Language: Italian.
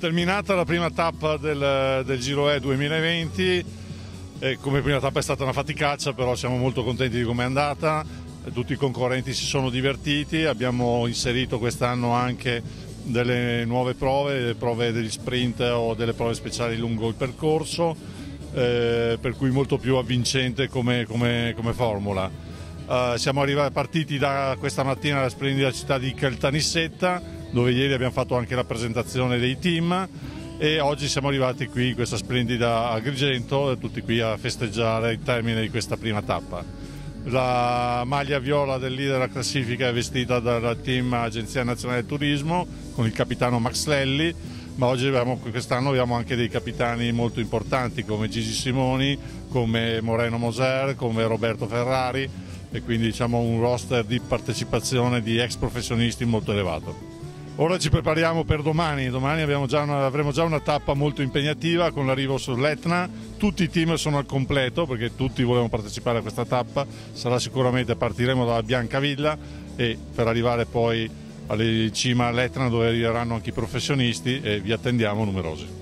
Terminata la prima tappa del, del Giro E 2020, e come prima tappa è stata una faticaccia, però siamo molto contenti di come è andata, tutti i concorrenti si sono divertiti, abbiamo inserito quest'anno anche delle nuove prove, prove degli sprint o delle prove speciali lungo il percorso, eh, per cui molto più avvincente come, come, come formula. Uh, siamo arrivati, partiti da questa mattina alla splendida città di Caltanissetta, dove ieri abbiamo fatto anche la presentazione dei team e oggi siamo arrivati qui in questa splendida Agrigento, tutti qui a festeggiare il termine di questa prima tappa. La maglia viola del leader della classifica è vestita dal team Agenzia Nazionale Turismo con il capitano Max Lelli, ma oggi quest'anno abbiamo anche dei capitani molto importanti come Gigi Simoni, come Moreno Moser, come Roberto Ferrari e quindi diciamo un roster di partecipazione di ex professionisti molto elevato. Ora ci prepariamo per domani, domani già una, avremo già una tappa molto impegnativa con l'arrivo sull'Etna, tutti i team sono al completo perché tutti volevano partecipare a questa tappa, sarà sicuramente partiremo dalla Biancavilla e per arrivare poi alla cima all'Etna dove arriveranno anche i professionisti e vi attendiamo numerosi.